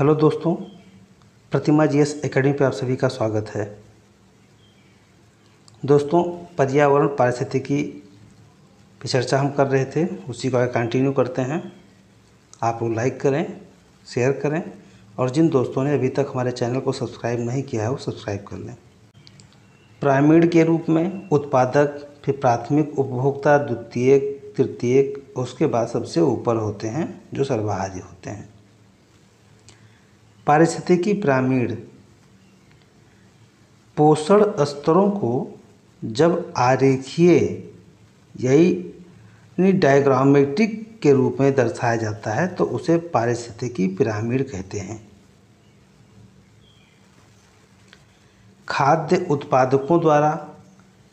Hello दोस्तों, प्रतिमा GS academy पर आप सभी का स्वागत है। दोस्तों, पर्यावरण पारिस्थितिकी पे चर्चा हम कर रहे थे, उसी को आगे कंटिन्यू करते हैं। आप लोग लाइक करें शेयर करें, और जिन दोस्तों ने अभी तक हमारे चैनल को सब्सक्राइब नहीं किया है, वो सब्सक्राइब कर लें। प्राइमिड के रूप में उत्पादक, फिर प्राथमिक, उपभोक्ता, द्वितीयक, तृतीयक, उसके बाद सबसे ऊपर होते हैं, जो सर्वाहारी होते हैं। पारिस्थितिकी पिरामिड पोषण स्तरों को जब आरेखीय, यही डायग्रामेटिक के रूप में दर्शाया जाता है तो उसे पारिस्थितिकी पिरामिड कहते हैं। खाद्य उत्पादकों द्वारा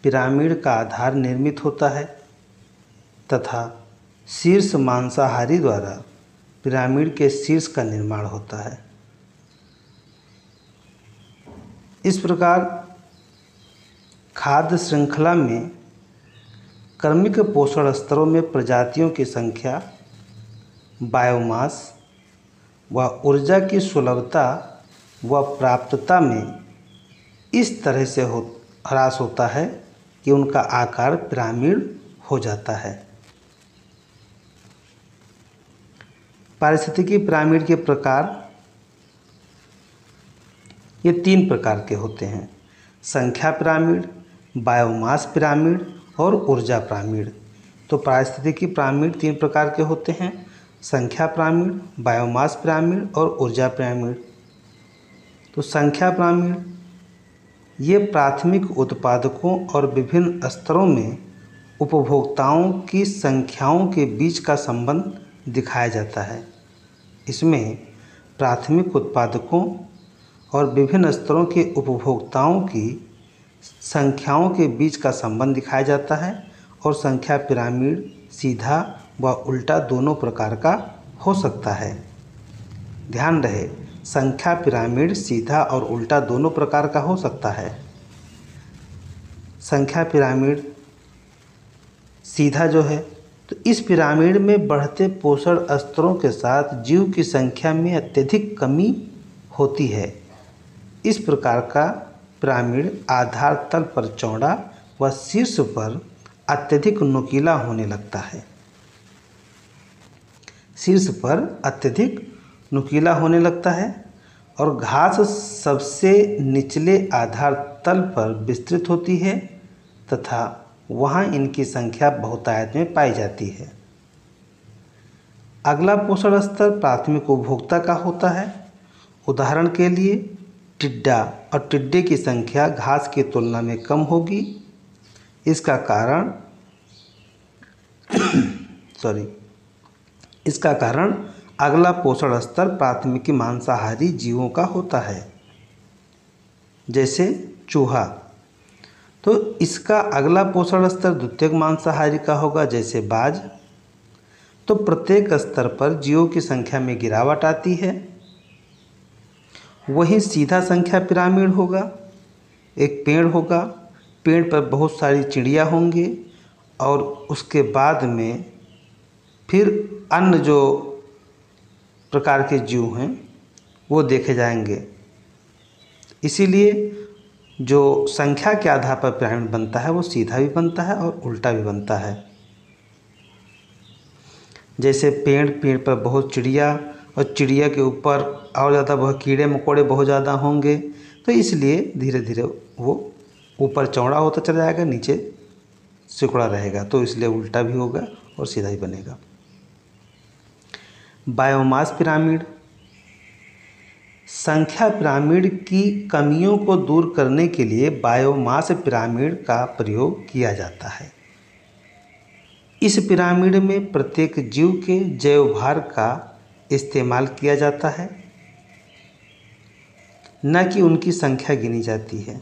पिरामिड का आधार निर्मित होता है, तथा शीर्ष मांसाहारी द्वारा पिरामिड के शीर्ष का निर्माण होता है। इस प्रकार खाद्य श्रृंखला में कर्मिक पोषण स्तरों में प्रजातियों की संख्या बायोमास व ऊर्जा की सुलभता व प्राप्तता में इस तरह से हो, ह्रास होता है कि उनका आकार पिरामिड हो जाता है। पारिस्थितिकी पिरामिड के प्रकार ये तीन प्रकार के होते हैं। संख्या पिरामिड, बायोमास पिरामिड और ऊर्जा पिरामिड। तो पारिस्थितिकी पिरामिड तीन प्रकार के होते हैं। संख्या पिरामिड, बायोमास पिरामिड और ऊर्जा पिरामिड। तो संख्या पिरामिड, ये प्राथमिक उत्पादकों और विभिन्न स्तरों में उपभोक्ताओं की संख्याओं के बीच का संबंध दिखाया जाता है। इसमें प्राथमिक उत्पादकों और विभिन्न स्तरों के उपभोक्ताओं की संख्याओं के बीच का संबंध दिखाया जाता है और संख्या पिरामिड, सीधा व उल्टा दोनों प्रकार का हो सकता है। ध्यान रहे, संख्या पिरामिड, सीधा और उल्टा दोनों प्रकार का हो सकता है। संख्या पिरामिड, सीधा जो है तो इस पिरामिड में बढ़ते पोषण स्तरों के साथ जीव की संख्या में अत्यधिक कमी होती है। इस प्रकार का पिरामिड आधार तल पर चौड़ा व शीर्ष पर अत्यधिक नुकीला होने लगता है। शीर्ष पर अत्यधिक नुकीला होने लगता है और घास सबसे निचले आधार तल पर विस्तृत होती है तथा वहाँ इनकी संख्या बहुतायत में पाई जाती है। अगला पोषण स्तर प्राथमिक उपभोक्ता का होता है। उदाहरण के लिए टिड्डा और टिड्डे की संख्या घास की तुलना में कम होगी। इसका कारण सॉरी इसका कारण अगला पोषण स्तर प्राथमिकी मांसाहारी जीवों का होता है, जैसे चूहा। तो इसका अगला पोषण स्तर द्वितीयक मांसाहारी का होगा, जैसे बाज। तो प्रत्येक स्तर पर जीवों की संख्या में गिरावट आती है। वही सीधा संख्या पिरामिड होगा। एक पेड़ होगा। पेड़ पर बहुत सारी चिड़िया होंगी और उसके बाद में फिर अन्य जो प्रकार के जीव हैं, वो देखे जाएँगे। इसीलिए जो संख्या के आधार पर पिरामिड बनता है, वो सीधा भी बनता है और उल्टा भी बनता है। जैसे पेड़ पेड़ पर बहुत चिड़िया और चिड़िया के ऊपर और ज़्यादा वह कीड़े मकोड़े बहुत ज़्यादा होंगे तो इसलिए धीरे धीरे वो ऊपर चौड़ा होता चला जाएगा, नीचे सिकुड़ा रहेगा तो इसलिए उल्टा भी होगा और सीधा ही बनेगा। Biomass pyramid. संख्या पिरामिड की कमियों को दूर करने के लिए बायोमास पिरामिड का प्रयोग किया जाता है। इस पिरामिड में प्रत्येक जीव के जैव भार का इस्तेमाल किया जाता है। न कि उनकी संख्या गिनी जाती है।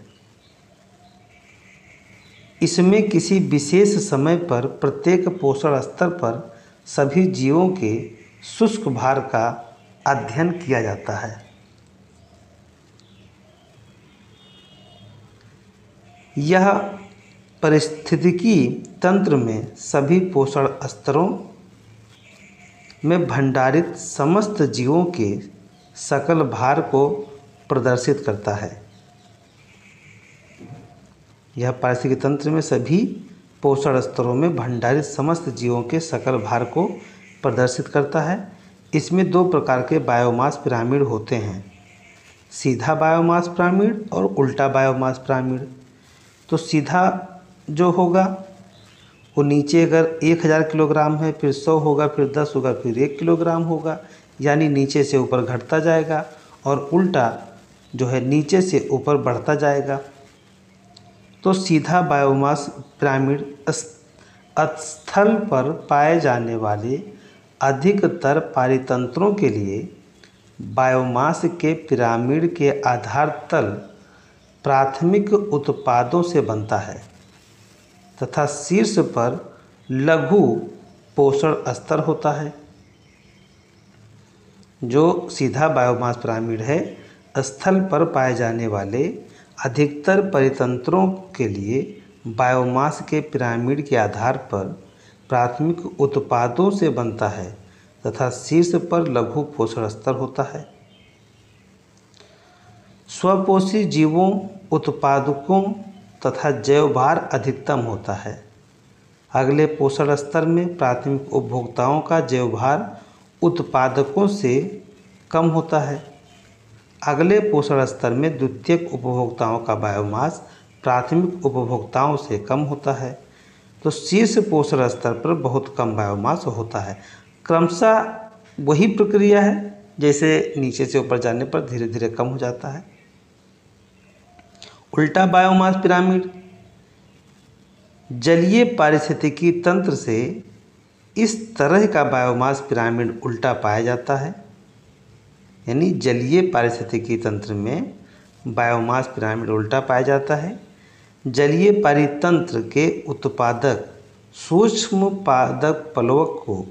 इसमें किसी विशेष समय पर प्रत्येक पोषण स्तर पर सभी जीवों के शुष्क भार का अध्ययन किया जाता है। यह परिस्थितिकी तंत्र में सभी पोषण स्तरों में भंडारित समस्त जीवों के सकल भार को प्रदर्शित करता है। यह पारिस्थितिक तंत्र में सभी पोषण स्तरों में भंडारित समस्त जीवों के सकल भार को प्रदर्शित करता है। इसमें दो प्रकार के बायोमास पिरामिड होते हैं, सीधा बायोमास पिरामिड और उल्टा बायोमास पिरामिड। तो सीधा जो होगा वो नीचे अगर एक हज़ार किलोग्राम है, फिर सौ होगा, फिर दस होगा, फिर एक किलोग्राम होगा, यानी नीचे से ऊपर घटता जाएगा और उल्टा जो है नीचे से ऊपर बढ़ता जाएगा। तो सीधा बायोमास पिरामिड स्थल पर पाए जाने वाले अधिकतर पारितंत्रों के लिए बायोमास के पिरामिड के आधार तल प्राथमिक उत्पादों से बनता है। तथा शीर्ष पर लघु पोषण स्तर होता है। जो सीधा बायोमास पिरामिड है, स्थल पर पाए जाने वाले अधिकतर परितंत्रों के लिए बायोमास के पिरामिड के आधार पर प्राथमिक उत्पादों से बनता है तथा शीर्ष पर लघु पोषण स्तर होता है। स्वपोषी जीवों, उत्पादकों तथा जैव भार अधिकतम होता है। अगले पोषण स्तर में प्राथमिक उपभोक्ताओं का जैव भार उत्पादकों से कम होता है। अगले पोषण स्तर में द्वितीयक उपभोक्ताओं का बायोमास प्राथमिक उपभोक्ताओं से कम होता है। तो शीर्ष पोषण स्तर पर बहुत कम बायोमास होता है। क्रमशः वही प्रक्रिया है, जैसे नीचे से ऊपर जाने पर धीरे धीरे कम हो जाता है। उल्टा बायोमास पिरामिड जलीय पारिस्थितिकी तंत्र से इस तरह का बायोमास पिरामिड उल्टा पाया जाता है। यानी जलीय पारिस्थितिकी तंत्र में बायोमास पिरामिड उल्टा पाया जाता है। जलीय पारितंत्र के उत्पादक, सूक्ष्म पादक पलवक को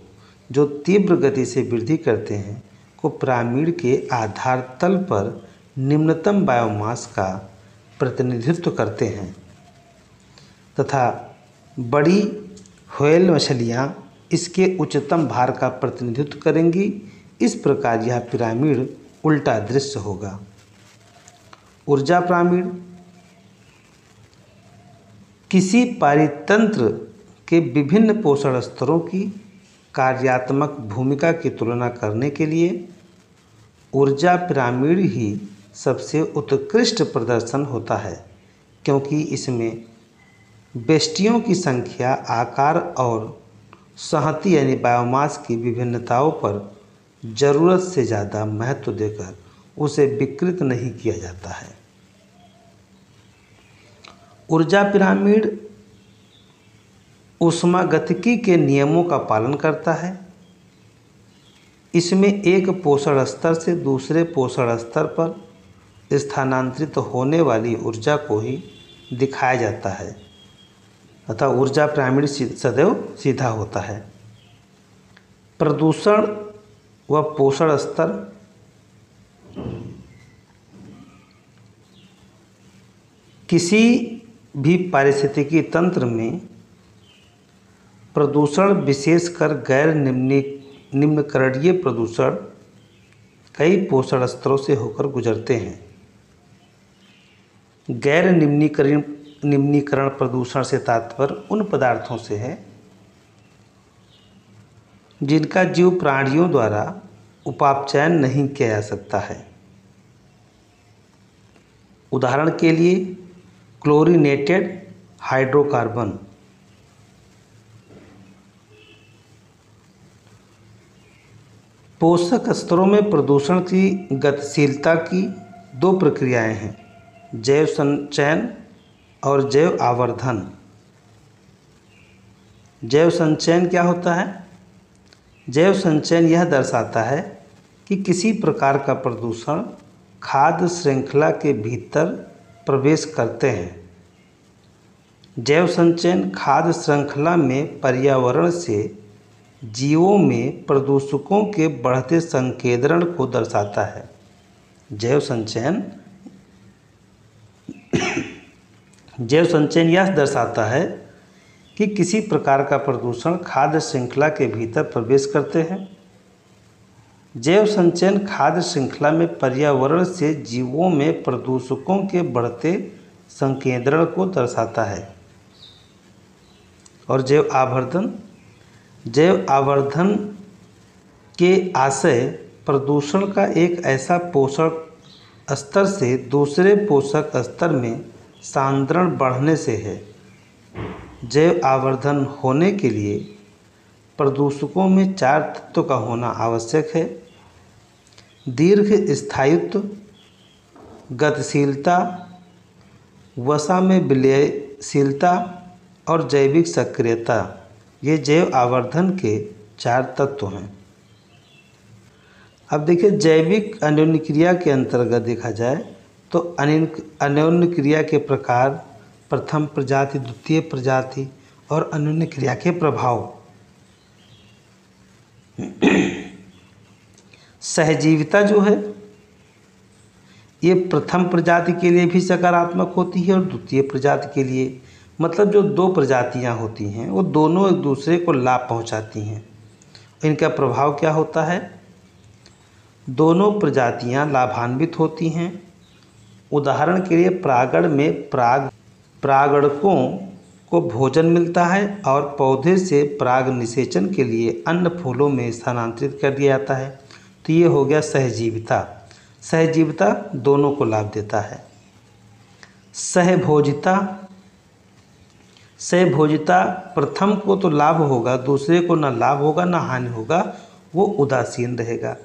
जो तीव्र गति से वृद्धि करते हैं, को पिरामिड के आधार तल पर निम्नतम बायोमास का प्रतिनिधित्व करते हैं। तथा बड़ी होयल मछलियाँ इसके उच्चतम भार का प्रतिनिधित्व करेंगी। इस प्रकार यह पिरामिड उल्टा दृश्य होगा। ऊर्जा पिरामिड। किसी पारितंत्र के विभिन्न पोषण स्तरों की कार्यात्मक भूमिका की तुलना करने के लिए ऊर्जा पिरामिड ही सबसे उत्कृष्ट प्रदर्शन होता है, क्योंकि इसमें बेष्टियों की संख्या, आकार और सहती यानी बायोमास की विभिन्नताओं पर ज़रूरत से ज़्यादा महत्व देकर उसे विकृत नहीं किया जाता है। ऊर्जा पिरामिड उष्मागतिकी के नियमों का पालन करता है। इसमें एक पोषण स्तर से दूसरे पोषण स्तर पर स्थानांतरित होने वाली ऊर्जा को ही दिखाया जाता है। अतः ऊर्जा पिरामिड सदैव सीधा होता है। प्रदूषण व पोषण स्तर किसी भी पारिस्थितिकी तंत्र में प्रदूषण विशेषकर गैर निम्नी, निम्नकरणीय प्रदूषण कई पोषण स्तरों से होकर गुजरते हैं। गैर निम्नीकरण निम्नीकरण प्रदूषण से तात्पर्य उन पदार्थों से है, जिनका जीव प्राणियों द्वारा उपापचयन नहीं किया जा सकता है। उदाहरण के लिए, क्लोरीनेटेड हाइड्रोकार्बन। पोषक स्तरों में प्रदूषण की गतिशीलता की दो प्रक्रियाएँ हैं। जैव संचयन और जैव आवर्धन। जैव संचयन क्या होता है? जैव संचयन यह दर्शाता है कि किसी प्रकार का प्रदूषण खाद्य श्रृंखला के भीतर प्रवेश करते हैं। जैव संचयन खाद्य श्रृंखला में पर्यावरण से जीवों में प्रदूषकों के बढ़ते संकेंद्रण को दर्शाता है। जैव संचयन जैव संचयन यह दर्शाता है कि किसी प्रकार का प्रदूषण खाद्य श्रृंखला के भीतर प्रवेश करते हैं। जैव संचयन खाद्य श्रृंखला में पर्यावरण से जीवों में प्रदूषकों के बढ़ते संकेंद्रण को दर्शाता है। और जैव आवर्धन जैव आवर्धन के आशय प्रदूषण का एक ऐसा पोषक स्तर से दूसरे पोषक स्तर में सांद्रण बढ़ने से है। जैव आवर्धन होने के लिए प्रदूषकों में चार तत्व का होना आवश्यक है। दीर्घ स्थायित्व, गतिशीलता, वसा में विलयशीलता और जैविक सक्रियता, ये जैव आवर्धन के चार तत्व हैं। अब देखिए जैविक अन्योन्य क्रिया के अंतर्गत देखा जाए तो अन्योन्य क्रिया के प्रकार, प्रथम प्रजाति, द्वितीय प्रजाति और अन्योन्य क्रिया के प्रभाव। सहजीविता जो है, ये प्रथम प्रजाति के लिए भी सकारात्मक होती है और द्वितीय प्रजाति के लिए मतलब जो दो प्रजातियाँ होती हैं, वो दोनों एक दूसरे को लाभ पहुंचाती हैं। इनका प्रभाव क्या होता है? दोनों प्रजातियाँ लाभान्वित होती हैं उदाहरण के लिए प्रागण में प्राग, प्रागणकों को भोजन मिलता है और पौधे से पराग निषेचन के लिए अन्य फूलों में स्थानांतरित कर दिया जाता है। तो ये हो गया सहजीविता। सहजीविता दोनों को लाभ देता है। सहभोजिता। सहभोजिता प्रथम को तो लाभ होगा, दूसरे को ना लाभ होगा, ना हानि होगा, वो उदासीन रहेगा।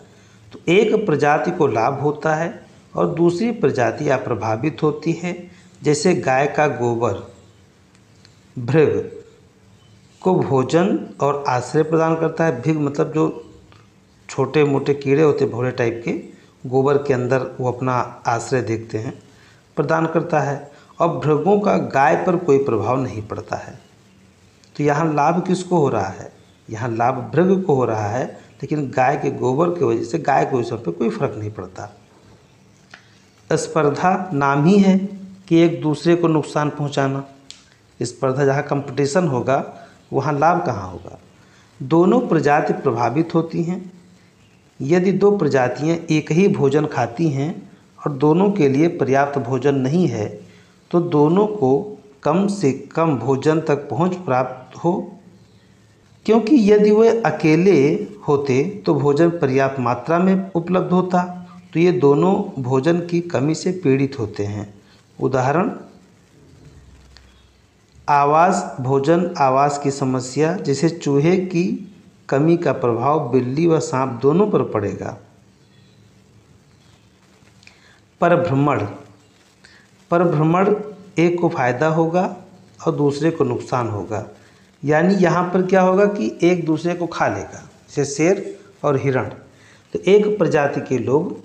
तो एक प्रजाति को लाभ होता है और दूसरी प्रजाति प्रभावित होती है, जैसे गाय का गोबर। भृग को भोजन और आश्रय प्रदान करता है। भृग मतलब जो छोटे मोटे कीड़े होते भोले टाइप के, गोबर के अंदर वो अपना आश्रय देखते हैं, प्रदान करता है। और भृगों का गाय पर कोई प्रभाव नहीं पड़ता है। तो यहाँ लाभ किसको हो रहा है? यहाँ लाभ भृग को हो रहा है, लेकिन गाय के गोबर की वजह से गाय को इस पर कोई फ़र्क नहीं पड़ता। स्पर्धा नाम ही है कि एक दूसरे को नुकसान पहुंचाना। स्पर्धा जहाँ कंपटीशन होगा, वहाँ लाभ कहाँ होगा? दोनों प्रजाति प्रभावित होती हैं। यदि दो प्रजातियाँ एक ही भोजन खाती हैं और दोनों के लिए पर्याप्त भोजन नहीं है तो दोनों को कम से कम भोजन तक पहुँच प्राप्त हो। क्योंकि यदि वे अकेले होते तो भोजन पर्याप्त मात्रा में उपलब्ध होता। तो ये दोनों भोजन की कमी से पीड़ित होते हैं। उदाहरण आवास भोजन आवास की समस्या, जैसे चूहे की कमी का प्रभाव बिल्ली व सांप दोनों पर पड़ेगा। परभ्रमण परभ्रमण एक को फ़ायदा होगा और दूसरे को नुकसान होगा। यानी यहाँ पर क्या होगा कि एक दूसरे को खा लेगा, जैसे शेर और हिरण। तो एक प्रजाति के लोग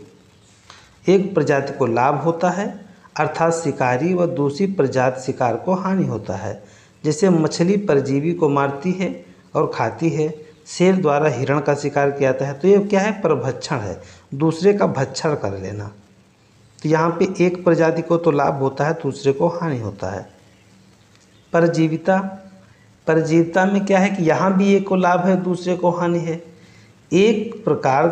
एक प्रजाति को लाभ होता है, अर्थात शिकारी व दूसरी प्रजाति शिकार को हानि होता है, जैसे मछली परजीवी को मारती है और खाती है। शेर द्वारा हिरण का शिकार किया जाता है तो ये क्या है? परभक्षण है। दूसरे का भक्षण कर लेना। तो यहाँ पे एक प्रजाति को तो लाभ होता है, दूसरे को हानि होता है। परजीविता। परजीविता में क्या है कि यहाँ भी एक को लाभ है, दूसरे को हानि है। एक प्रकार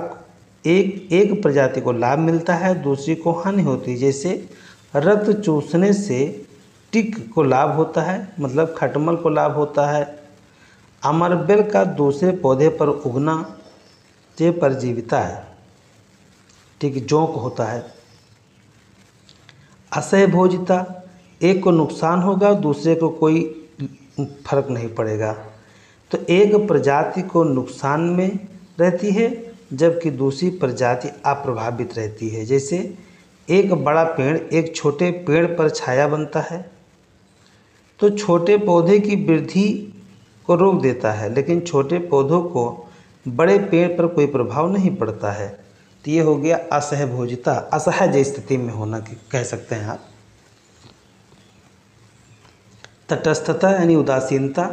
एक एक प्रजाति को लाभ मिलता है, दूसरी को हानि होती है। जैसे रक्त चूसने से टिक को लाभ होता है मतलब खटमल को लाभ होता है। अमरबेल का दूसरे पौधे पर उगना ये परजीविता है। ठीक जोंक होता है। असहभोजिता एक को नुकसान होगा, दूसरे को कोई फ़र्क नहीं पड़ेगा। तो एक प्रजाति को नुकसान में रहती है जबकि दूसरी प्रजाति अप्रभावित रहती है। जैसे एक बड़ा पेड़ एक छोटे पेड़ पर छाया बनता है तो छोटे पौधे की वृद्धि को रोक देता है, लेकिन छोटे पौधों को बड़े पेड़ पर कोई प्रभाव नहीं पड़ता है। तो ये हो गया असहभोजिता, असहज स्थिति में होना कह सकते हैं आप। तटस्थता यानी उदासीनता,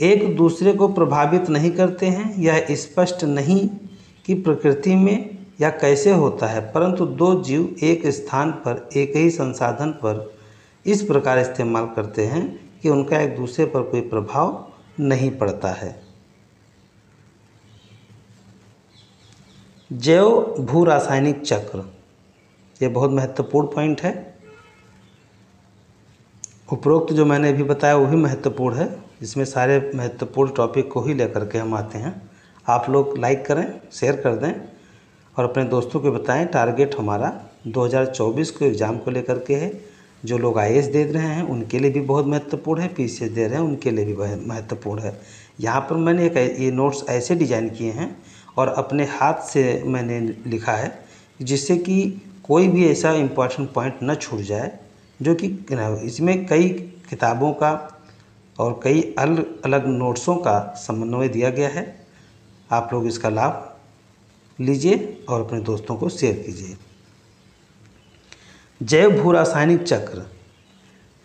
एक दूसरे को प्रभावित नहीं करते हैं, यह स्पष्ट नहीं कि प्रकृति में या कैसे होता है? परंतु दो जीव एक स्थान पर, एक ही संसाधन पर इस प्रकार इस्तेमाल करते हैं कि उनका एक दूसरे पर कोई प्रभाव नहीं पड़ता है। जैव भू रासायनिक चक्र। ये बहुत महत्वपूर्ण पॉइंट है। उपरोक्त जो मैंने अभी बताया वही महत्वपूर्ण है। इसमें सारे महत्वपूर्ण टॉपिक को ही लेकर के हम आते हैं। आप लोग लाइक करें शेयर कर दें और अपने दोस्तों को बताएँ टारगेट हमारा 2024 के एग्ज़ाम को लेकर के है। जो लोग आई दे रहे हैं, उनके लिए भी बहुत महत्वपूर्ण है। पीसीएस दे रहे हैं, उनके लिए भी महत्वपूर्ण है। यहाँ पर मैंने एक ये नोट्स ऐसे डिज़ाइन किए हैं और अपने हाथ से मैंने लिखा है जिससे कि कोई भी ऐसा इंपॉर्टेंट पॉइंट न छूट जाए, जो कि इसमें कई किताबों का और कई अलग अलग नोट्सों का समन्वय दिया गया है। आप लोग इसका लाभ लीजिए और अपने दोस्तों को शेयर कीजिए। जैव भू रासायनिक चक्र,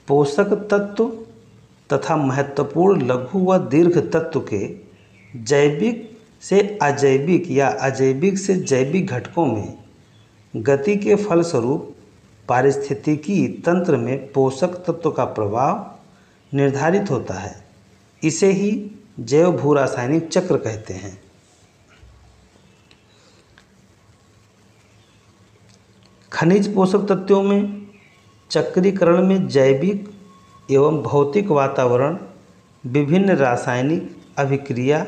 पोषक तत्व तथा महत्वपूर्ण लघु व दीर्घ तत्व के जैविक से अजैविक या अजैविक से जैविक घटकों में गति के फलस्वरूप पारिस्थितिकी तंत्र में पोषक तत्व का प्रभाव निर्धारित होता है। इसे ही जैव भू रासायनिक चक्र कहते हैं। खनिज पोषक तत्वों में, चक्रीकरण में जैविक एवं भौतिक वातावरण, विभिन्न रासायनिक अभिक्रिया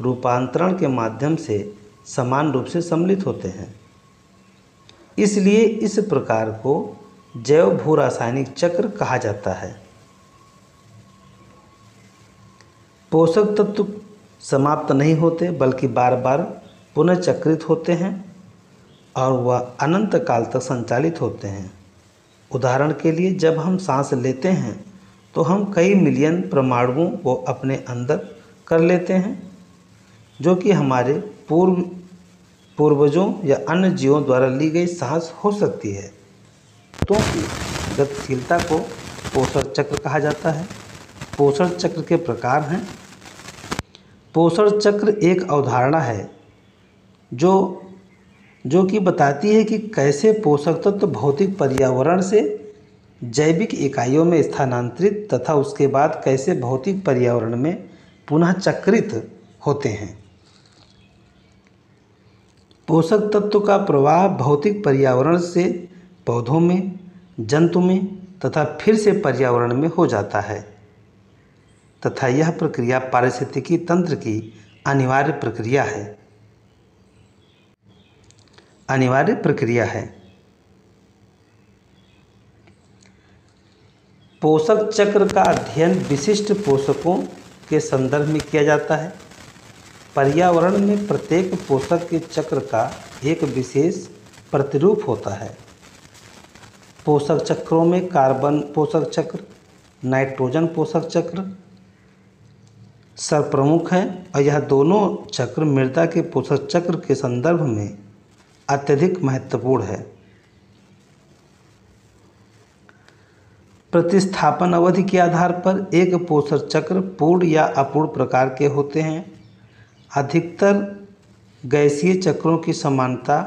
रूपांतरण के माध्यम से समान रूप से सम्मिलित होते हैं। इसलिए इस प्रकार को जैव भू रासायनिक चक्र कहा जाता है। पोषक तत्व समाप्त नहीं होते, बल्कि बार बार पुनर्चक्रित होते हैं। और वह अनंत काल तक संचालित होते हैं। उदाहरण के लिए जब हम सांस लेते हैं तो हम कई मिलियन परमाणुओं को अपने अंदर कर लेते हैं, जो कि हमारे पूर्व पूर्वजों या अन्य जीवों द्वारा ली गई सांस हो सकती है। क्योंकि तो गतिशीलता को पोषण चक्र कहा जाता है। पोषण चक्र के प्रकार हैं। पोषण चक्र एक अवधारणा है, जो जो कि बताती है कि कैसे पोषक तत्व तो भौतिक पर्यावरण से जैविक इकाइयों में स्थानांतरित तथा उसके बाद कैसे भौतिक पर्यावरण में पुनः चक्रित होते हैं। पोषक तत्व का प्रवाह भौतिक पर्यावरण से पौधों में, जंतु में तथा फिर से पर्यावरण में हो जाता है तथा यह प्रक्रिया पारिस्थितिकी तंत्र की अनिवार्य प्रक्रिया है। अनिवार्य प्रक्रिया है। पोषक चक्र का अध्ययन विशिष्ट पोषकों के संदर्भ में किया जाता है। पर्यावरण में प्रत्येक पोषक के चक्र का एक विशेष प्रतिरूप होता है। पोषक चक्रों में कार्बन पोषक चक्र, नाइट्रोजन पोषक चक्र सर्वप्रमुख है और यह दोनों चक्र मृदा के पोषक चक्र के संदर्भ में अत्यधिक महत्वपूर्ण है। प्रतिस्थापन अवधि के आधार पर एक पोषण चक्र पूर्ण या अपूर्ण प्रकार के होते हैं। अधिकतर गैसीय चक्रों की समानता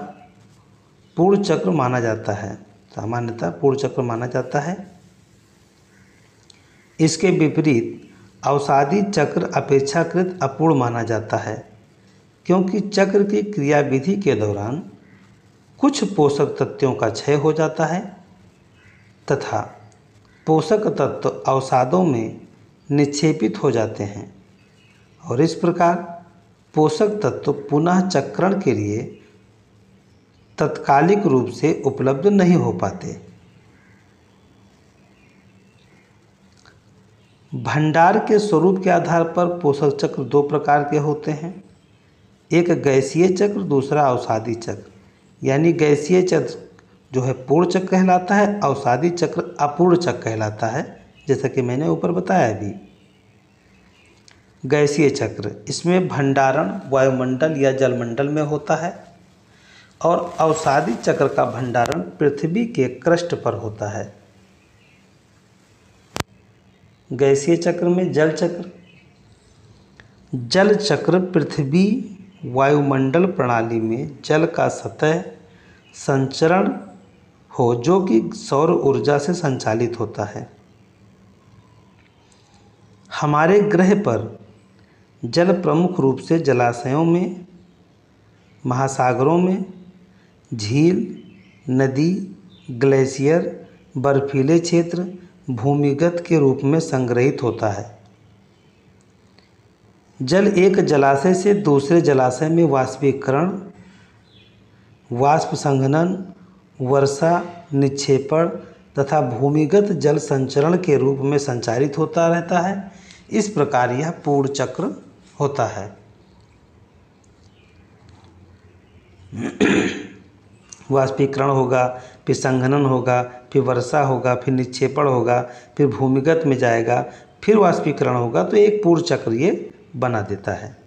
पूर्ण चक्र माना जाता है। सामान्यतः पूर्ण चक्र माना जाता है। इसके विपरीत अवसादी चक्र अपेक्षाकृत अपूर्ण माना जाता है, क्योंकि चक्र की क्रियाविधि के दौरान कुछ पोषक तत्वों का क्षय हो जाता है तथा पोषक तत्व अवसादों में निक्षेपित हो जाते हैं। और इस प्रकार पोषक तत्व पुनः चक्रण के लिए तत्कालिक रूप से उपलब्ध नहीं हो पाते। भंडार के स्वरूप के आधार पर पोषक चक्र दो प्रकार के होते हैं। एक गैसीय चक्र, दूसरा अवसादी चक्र। यानी गैसीय चक्र जो है पूर्ण चक्र कहलाता है अवसादी चक्र अपूर्ण चक्र कहलाता है, जैसा कि मैंने ऊपर बताया अभी। गैसीय चक्र, इसमें भंडारण वायुमंडल या जलमंडल में होता है और अवसादी चक्र का भंडारण पृथ्वी के क्रस्ट पर होता है। गैसीय चक्र में जल चक्र जल चक्र पृथ्वी वायुमंडल प्रणाली में जल का सतह संचरण हो, जो कि सौर ऊर्जा से संचालित होता है। हमारे ग्रह पर जल प्रमुख रूप से जलाशयों में, महासागरों में, झील, नदी, ग्लेशियर, बर्फीले क्षेत्र, भूमिगत के रूप में संग्रहित होता है। जल एक जलाशय से दूसरे जलाशय में वाष्पीकरण, वाष्प संघनन, वर्षा, निक्षेपण तथा भूमिगत जल संचरण के रूप में संचारित होता रहता है। इस प्रकार यह पूर्ण चक्र होता है। वाष्पीकरण होगा, फिर संघनन होगा, फिर वर्षा होगा, फिर निक्षेपण होगा, फिर भूमिगत में जाएगा, फिर वाष्पीकरण होगा। तो एक पूर्ण चक्र ये बना देता है।